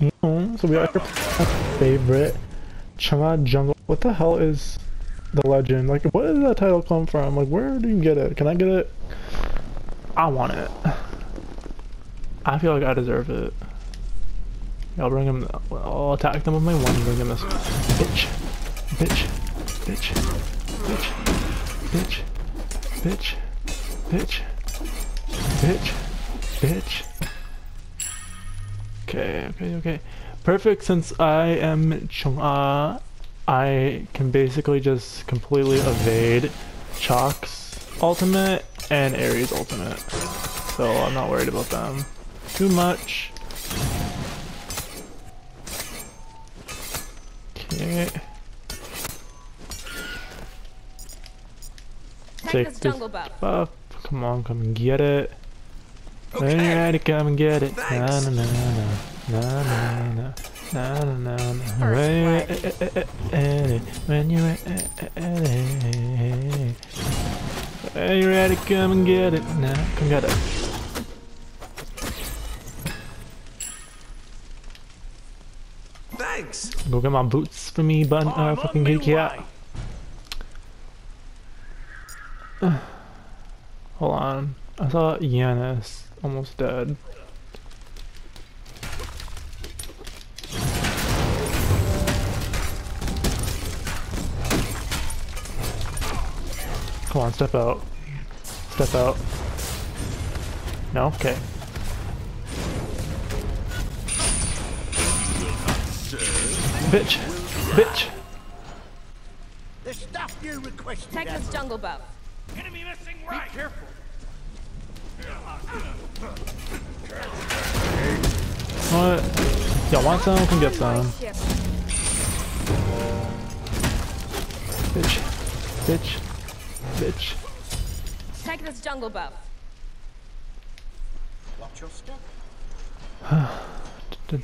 Mm, So we got your favorite Chang'e Jungle. What the hell is the legend? Like, where did that title come from? Like, where do you get it? Can I get it? I want it. I feel like I deserve it. I'll bring him. I'll attack them with my one. Bring him this bitch, bitch, bitch, bitch, bitch, bitch, bitch, bitch, bitch. Okay, okay, okay. Perfect. Since I am Chang'e, I can basically just completely evade Chaac's ultimate and Ares ultimate. So I'm not worried about them too much. Okay. Take this this jungle buff. buff. Come on, come and get it. When you're ready, to come and get it. Na na na na na na na na na na. When you're when you're ready, ready, come and get it. Now, come get it. Thanks. Go get my boots for me, button, uh, fucking kitty cat. Hold on. I saw Janus almost dead. Come on, step out. Step out. No? Okay. Bitch! Bitch! The stuff you requested. Take this jungle buff. Enemy missing right. Be careful. What? Y'all want some? Can get some. Bitch. Bitch. Bitch. Take this jungle buff. Watch your step. Da da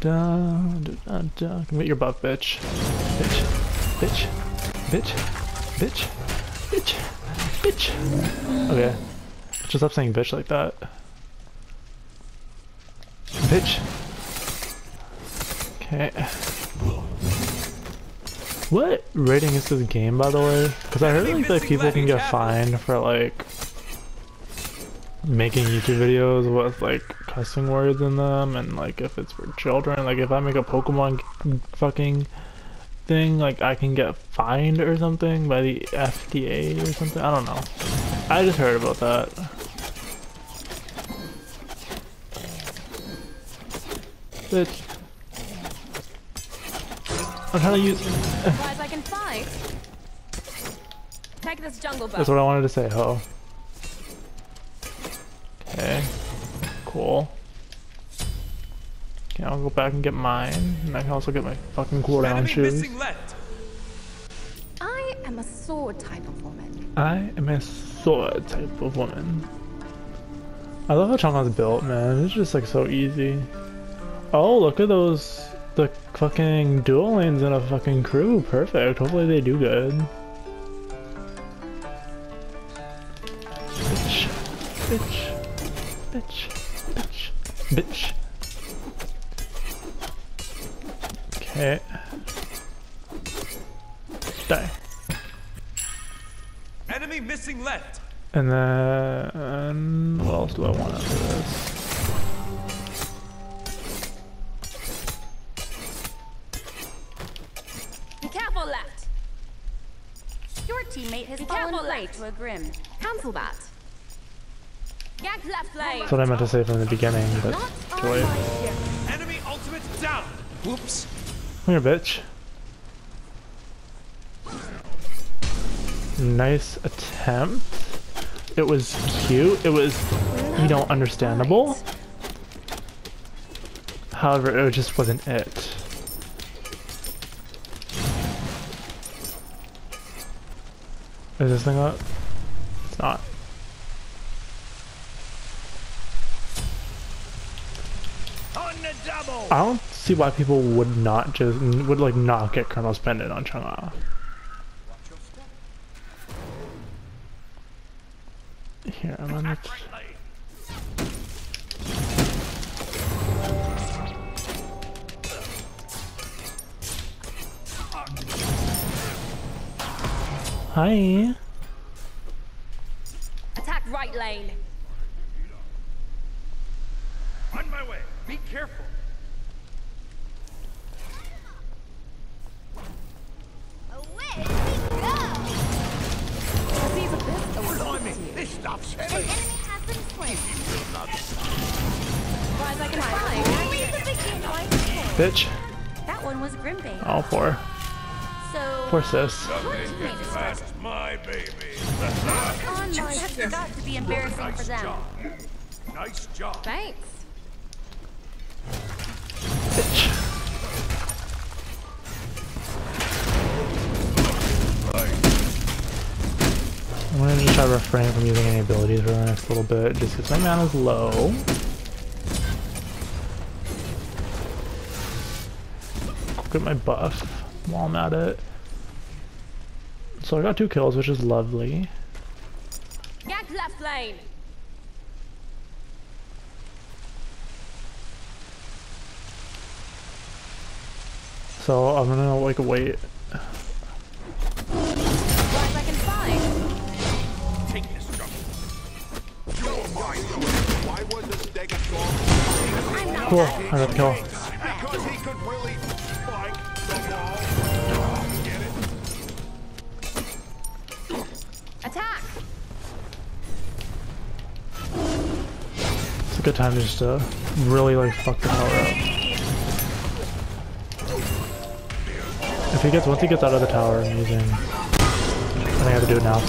da da da. Your butt, bitch. Bitch. Bitch. Bitch. Bitch. Bitch. Bitch. Okay. Just stop saying bitch like that. Bitch. Okay. What rating is this game, by the way? Because I heard like that people can get fined for like making YouTube videos with like cussing words in them, and like if it's for children, like if I make a Pokemon fucking thing, like I can get fined or something by the FDA or something. I don't know. I just heard about that. Bitch. I'm trying to use. Supplies I can fight. Take this jungle buff. That's what I wanted to say, ho. Okay. Cool. Okay, I'll go back and get mine. And I can also get my fucking cooldown Enemy shoes. missing left. I am a sword type of woman. I am a sword type of woman. I love how Chang'e's built, man. It's just like so easy. Oh, look at those. The fucking dual lanes in a fucking crew. Perfect. Hopefully they do good. Bitch. Bitch. Bitch. Bitch. Bitch. Okay. Die. Enemy missing left. And then, what else do I want after this? Teammate has careful, left. to a grim. Cancel that. Gank left lane. That's what I meant to say from the beginning, but Not too on late. my ship. Enemy ultimate down. Whoops. Come here, bitch. Nice attempt. It was cute. It was, you know, understandable. However, it just wasn't it. Is this thing up? It's not. On the double. I don't see why people would not just would like not get Colonel's pendant on Chang'e. Here, I'm gonna. Hi. Attack right lane. On my way. Be careful. Away we go! This Blimey, this stuff's An heavy. enemy has been slain. supplies I can find. Only the beginning. Bitch. That one was Grimbane. All four. Poor sis. My baby. on That's got to be embarrassing for them. Job. Nice job. Thanks. Bitch. I'm gonna just try to refrain from using any abilities for the next little bit, just because my mana's low. Get my buff while I'm at it. So I got two kills, which is lovely. Gank left lane. So I'm gonna like wait. Supplies I can find. Take this jump. Why was the Stegosaurus? Cool, I got the kill. Good time just to really like fuck the tower up. If he gets once he gets out of the tower, I'm using. I think I have to do it now.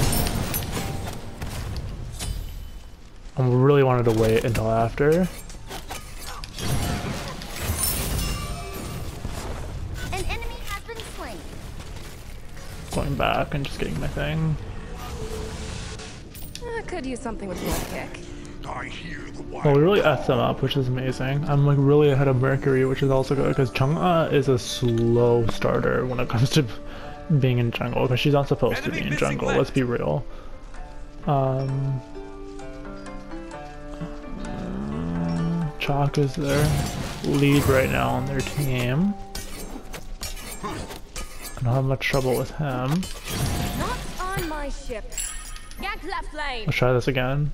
I really wanted to wait until after. An enemy has been slain. Going back and just getting my thing. I could use something with one kick. I hear the wild. Well, we really effed them up, which is amazing. I'm like really ahead of Mercury, which is also good because Chang'e is a slow starter when it comes to being in jungle because she's not supposed to be in jungle. left. Let's be real. Um, Chaac is their lead right now on their team. I don't have much trouble with him. Not on my ship. Gank left lane. Let's try this again.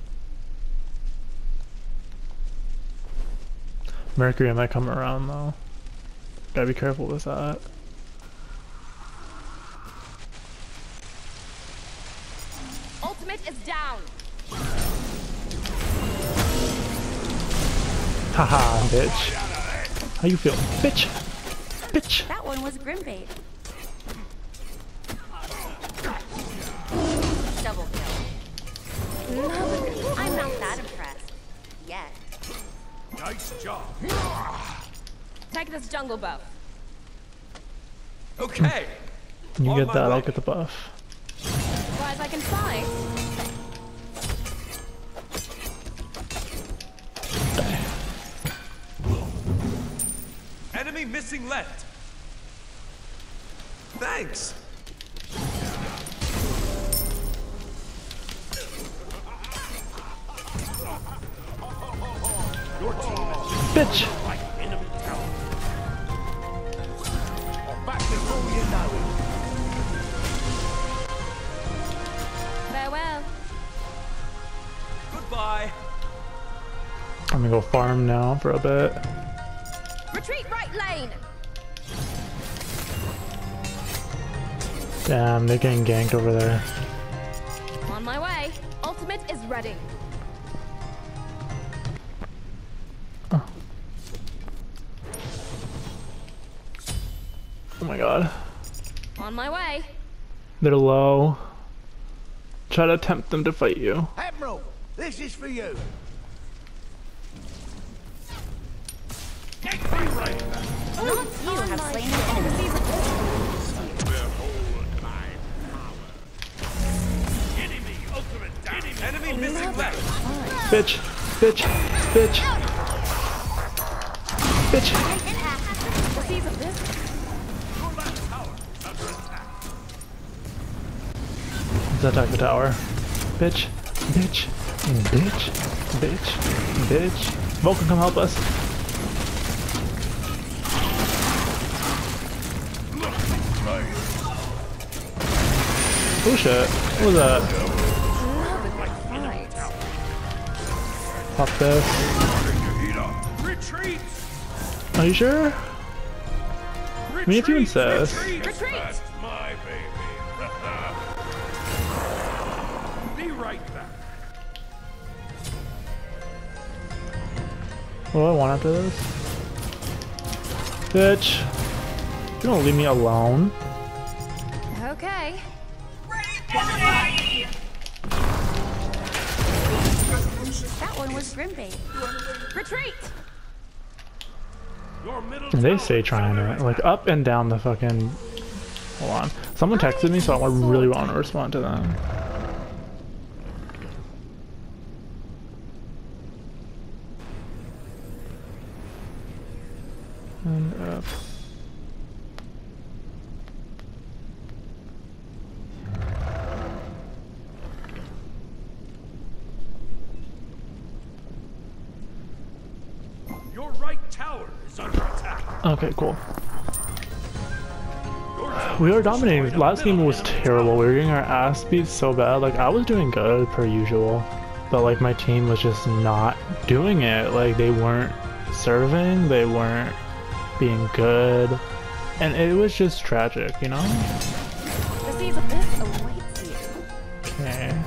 Mercury might come around though. Gotta be careful with that. Ultimate is down. Haha, bitch. How you feel? Bitch! Bitch! That one was Grimbait. Double kill. No, I'm not that impressed. Yet. Nice job. Take this jungle buff. Okay. You On get my that, I'll get the buff. Supplies I can find. Enemy missing left. Thanks. Bitch! Back before you know it. Farewell. Goodbye. I'm gonna go farm now for a bit. Retreat right lane. Damn, they're getting ganked over there. On my way. Ultimate is ready. God. On my way. They're low. Try to tempt them to fight you. Admiral, this is for you. Not you have slain the enemy. Enemy ultimate. Enemy missing left. Bitch! Bitch! Bitch! Bitch! Let's attack the tower. Bitch! Bitch! Bitch! Bitch! Bitch! Vulcan, come help us! Oh shit. What was that? Pop this. Are you sure? Retreat. mean, if you insist. Retreat. What do I want after this? Bitch. You don't leave me alone. Okay. That one was Grimbait. Retreat. They say trying to like up and down the fucking. Hold on. Someone texted me, so I really want to respond to them. We were dominating. Last game was terrible. We were getting our ass beat so bad. Like I was doing good per usual, but like my team was just not doing it. Like they weren't serving. They weren't being good, and it was just tragic. You know. The seeds of this awaits you. Okay.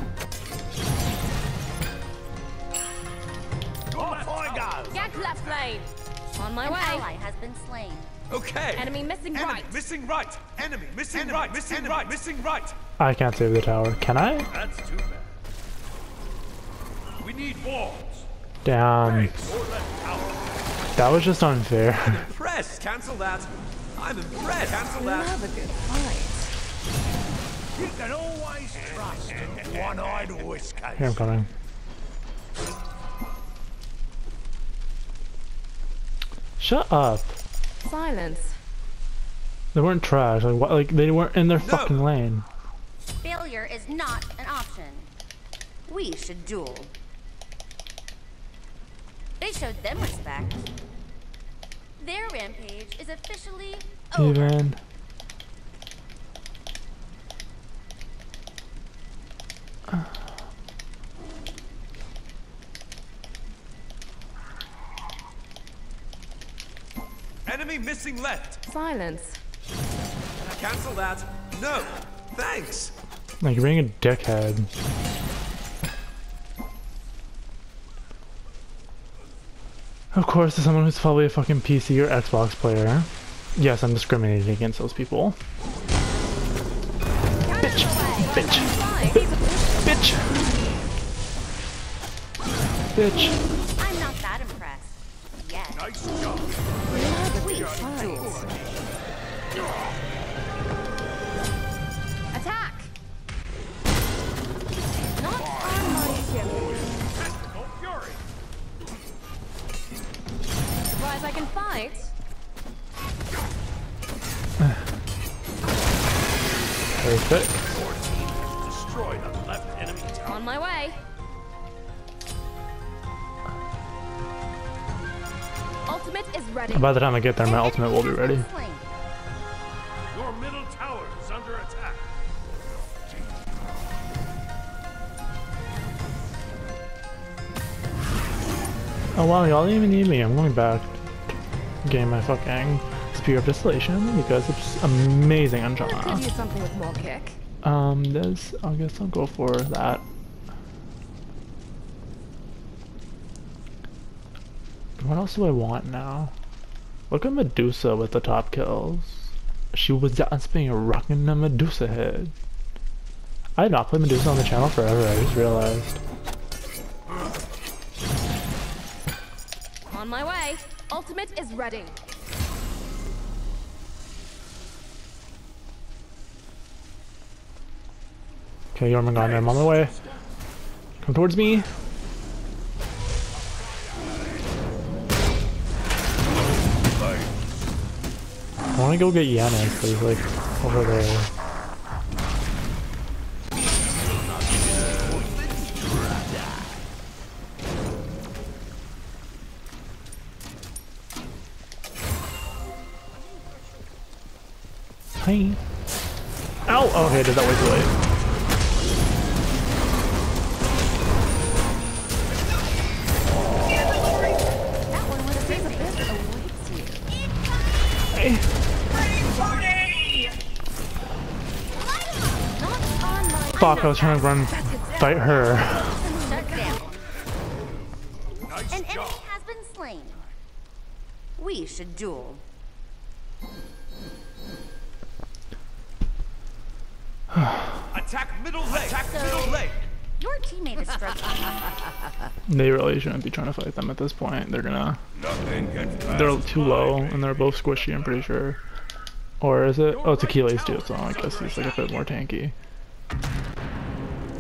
Off I go. Get left lane. On my An way. ally has been slain. Okay. Enemy missing Enemy right. missing right. Enemy missing right. Missing right. Missing right. I can't save the tower. Can I? That's too bad. We need walls. Damn. That was just unfair. Impressed. Cancel that. I'm impressed. Cancel that. Love a good fight. You can always trust one-eyed whisker. Here I'm coming. Shut up. Silence. They weren't trash. Like what? Like they weren't in their No. fucking lane. Failure is not an option. We should duel. They showed them respect. Their rampage is officially over. Even. Enemy missing left. Silence. Cancel that. No. Thanks. Like you're being a dickhead. Of course, as someone who's probably a fucking PC or Xbox player. Yes, I'm discriminating against those people. Bitch. Bitch. Bitch. Bitch. I'm Attack. Not on my ship. Tactical fury. Surprised I can fight. Perfect. Your team destroyed a left enemy tower. On my way. Ultimate is ready. By the time I get there, my ultimate will be ready. Wow, y'all didn't even need me. I'm going back. Getting my fucking Spear of Desolation because it's amazing on Janna. use something with more kick. Um, this, I guess I'll go for that. What else do I want now? Look at Medusa with the top kills. She was dancing rocking a Medusa head. I had not played Medusa on the channel forever, I just realized. Ultimate is ready. Okay, Jormungandr, I'm on my way. Come towards me. I wanna go get but he's like over there. Oh, Ow! Oh, okay, did that way too late. Fuck, I was trying to run fight her. An enemy has been slain. We should duel. They really shouldn't be trying to fight them at this point. They're gonna Nothing gets past they're too low and they're both squishy, I'm pretty sure. Or is it? Oh, it's Achilles too, so I guess he's like a bit more tanky.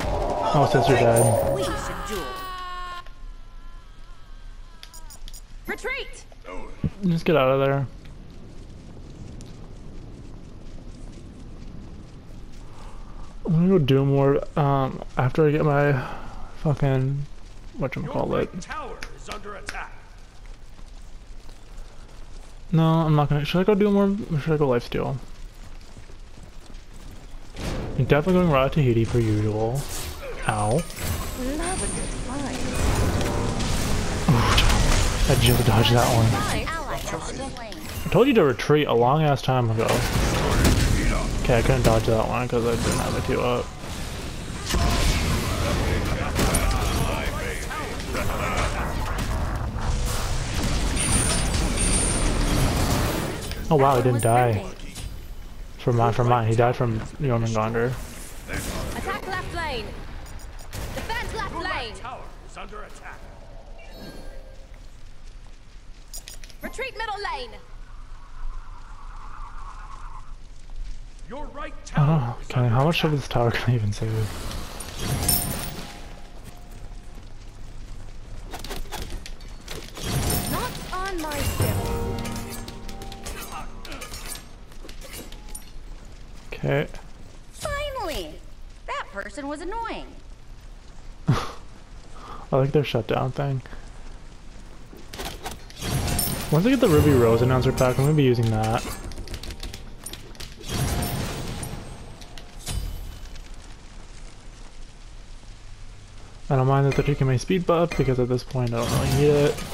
Oh, since you're dead. we should retreat. Just get out of there. I'm gonna go do more um after I get my fucking Your whatchamacallit. right tower is under attack. No, I'm not gonna should I go do more or should I go lifesteal? You're definitely going Rod of Tahuti for usual. Ow. Love a good fight. I just dodged that one. An ally has been slain. I told you to retreat a long ass time ago. Okay, I couldn't dodge that one because I didn't have the two up. Oh wow, he didn't die. From mine, from mine. He died from Jormungandr. Attack left lane. Defend left lane. right tower is under attack. Retreat middle lane. Your right tower don't know. is Can I, how much of this tower can I even save? Okay. Finally! That person was annoying. I like their shutdown thing. Once I get the Ruby Rose announcer pack, I'm gonna be using that. I don't mind that they're taking my speed buff because at this point I don't really need it.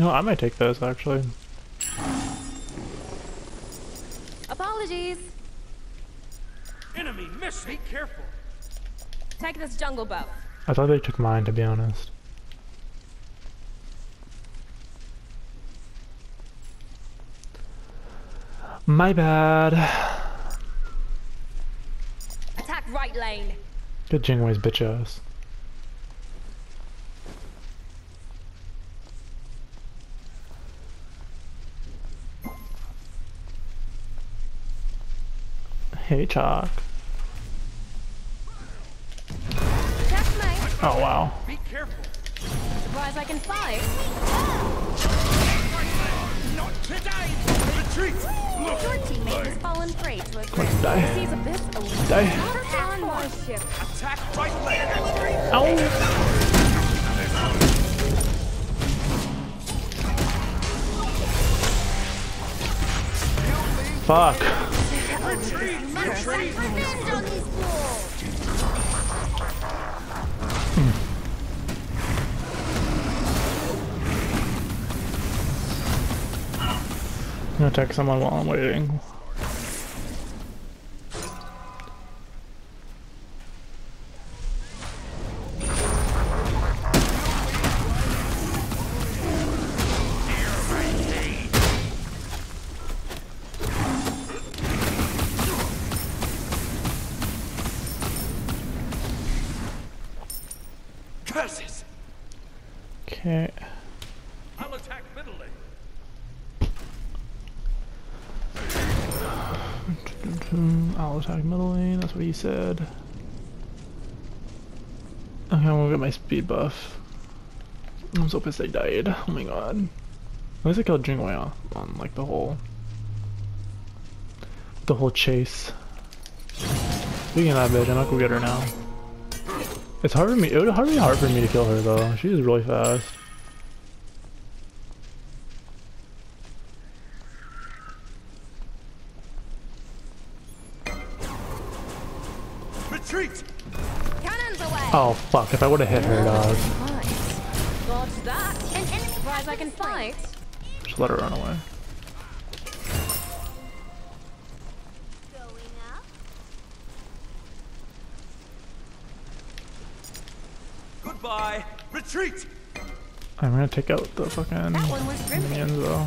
No, I might take this actually. Apologies. Enemy mission. Be careful. Take this jungle buff. I thought they took mine to be honest. My bad. Attack right lane. Get Jingwei's bitch ass. Hey, Chaac. Oh, wow. Be careful. Surprised I can fight. Not today. Retreat. Look. Your teammate has fallen prey to a Let's grid. die. He's a bit. Die. Not on my ship. Attack right leg. Ow! Fuck. I'm gonna text someone while I'm waiting. Curses. Okay. I'll attack middle lane. I'll attack middle lane, that's what he said. Okay, I'm gonna get my speed buff. I'm so pissed I died. Oh my god. At least I killed Jingwei on, like the whole the whole chase. Speaking of that bitch, I'm not gonna go get her now. It's hard for me it would hard be hard for me to kill her though. She is really fast. Retreat. Cannons away. Oh fuck, if I would have hit her dog. Nice. Dodge that. An enemy I can fight. Just let her run away. Goodbye. Retreat. I'm gonna take out the fucking That one was grim. minions though.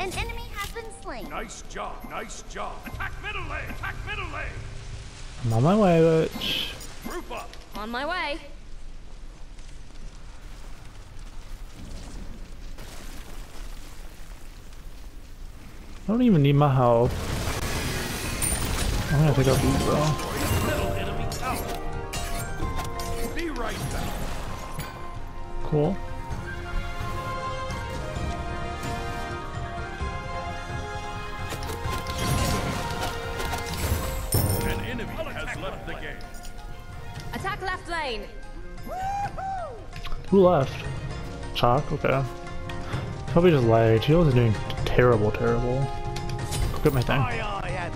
An enemy has been slain. Nice job, nice job. Attack middle lane. Attack middle lane. I'm on my way, bitch. Group up. On my way. I don't even need my health. I'm gonna take out these though. Cool. An enemy has left the game. Attack left lane. Who left? Chaac? Okay. Probably just lagged. He was doing terrible, terrible. Look at my thing. Aye, aye,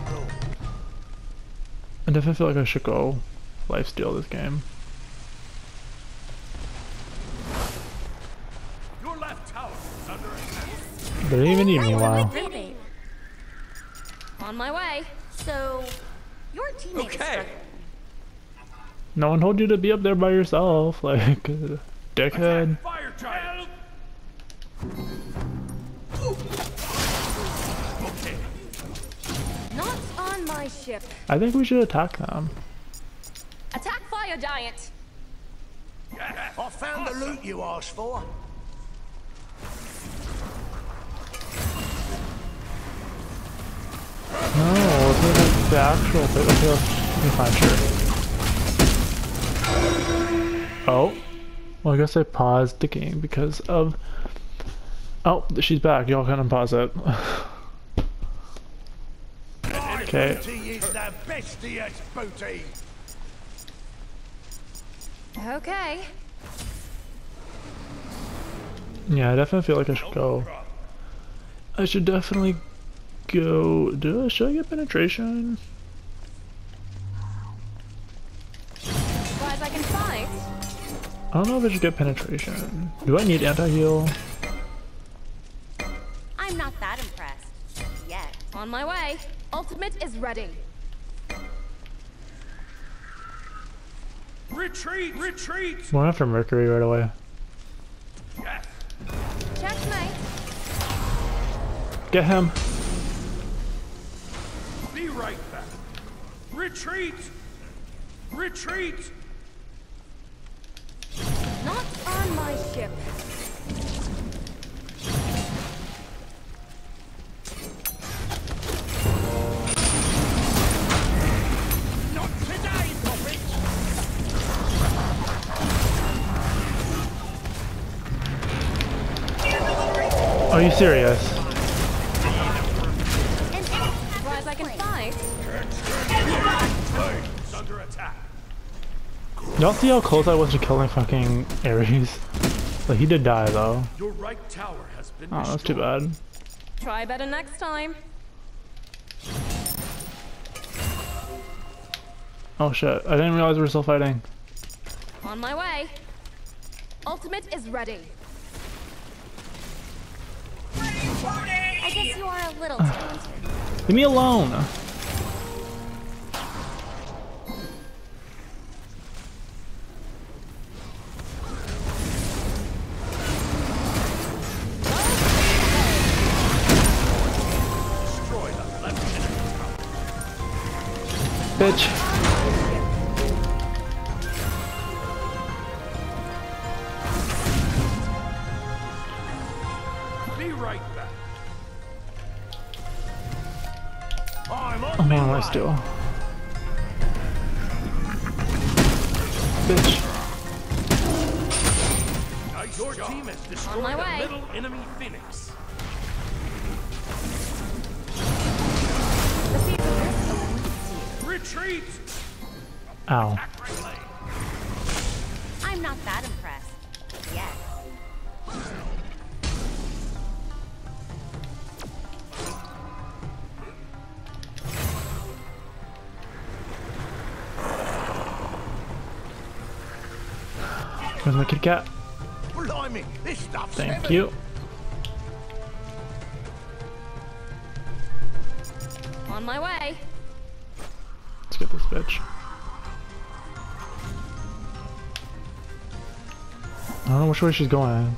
I definitely feel like I should go lifesteal this game. They didn't even need me, That one wow. went grim. On my way. So, your teammate is Okay. No one told you to be up there by yourself, like, uh, dickhead. Okay. Not on my ship. I think we should attack them. Attack fire giant. I found the loot you asked for. The actual thing. Okay, let me find sure. Oh. Well, I guess I paused the game because of... Oh, she's back. Y'all can unpause it. Okay. Booty is the bestiest booty. Okay. Yeah, I definitely feel like I should go. I should definitely go. Do I, should I get penetration? Surprise I can fight. I don't know if I should get penetration. Do I need anti-heal? I'm not that impressed. Yet. On my way. Ultimate is ready. Retreat. Retreat. Going after Mercury right away. Yes. Checkmate. Get him. Be right back. Retreat. Retreat. Not on my ship. Not today, Poppet. Are you serious? Y'all see how close I was to killing fucking Ares? Like, he did die though. Your right tower has been Oh, that's too bad. Try better next time. Oh shit, I didn't realize we were still fighting. On my way. Ultimate is ready. I guess you are a little talented. Leave me alone! Bitch. Be right back. I'm on Oh man, my let's way. do. Bitch. Your team has destroyed my the middle enemy phoenix. Retreat. Ow. Attack right lane. I'm not that impressed. Yet. Where's my kitty cat? Blimey, this stuff's Thank heavy. you. On my way. Get this bitch. I don't know which way she's going.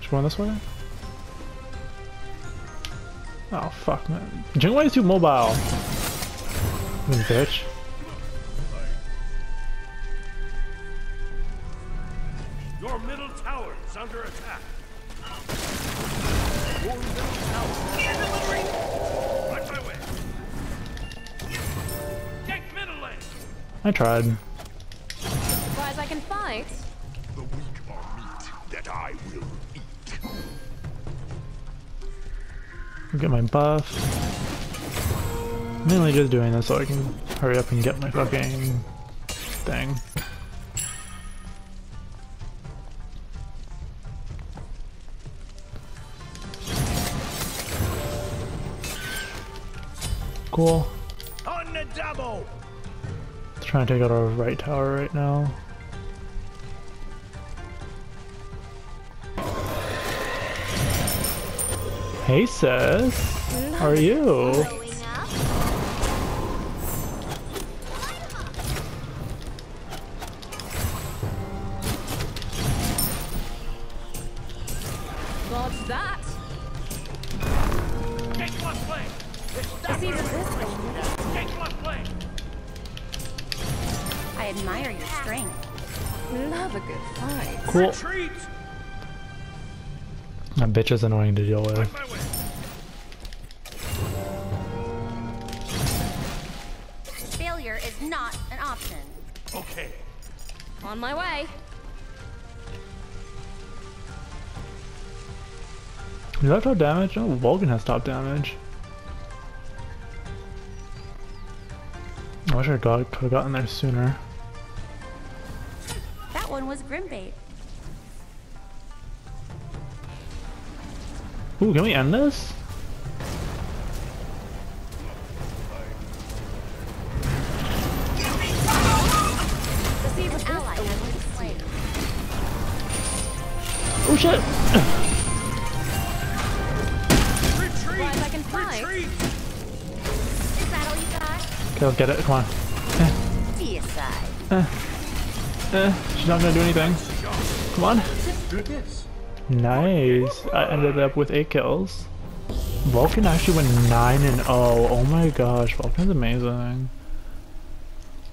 She's going this way? Oh fuck man. Jingwei is too mobile. You bitch. I tried. Surprised I can fight. The weak are meat that I will eat. Get my buff. Mainly just doing this so I can hurry up and get my fucking thing. Cool. Trying to take out our right tower right now. Hey sis, how are you? Is annoying to deal with. Right my way. Failure is not an option. Okay. On my way. Do I have top damage? Oh, Vulcan has top damage. I wish I got could have gotten there sooner. That one was Grimbait. Ooh, can we end this? Oh shit! Okay, let's get it. Come on. Deicide. Eh, she's not gonna do anything. Come on. Nice. I ended up with 8 kills. Vulcan actually went 9 and 0. Oh my gosh, Vulcan's amazing.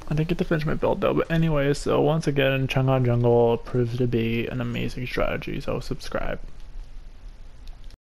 I didn't get to finish my build though, but anyway, so once again, Chang'e Jungle proves to be an amazing strategy, so subscribe.